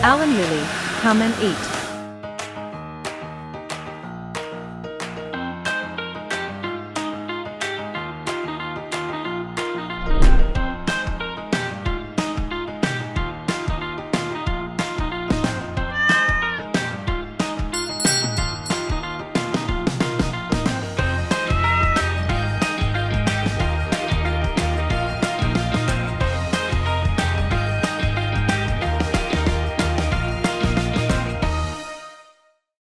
Alan Lilly, come and eat.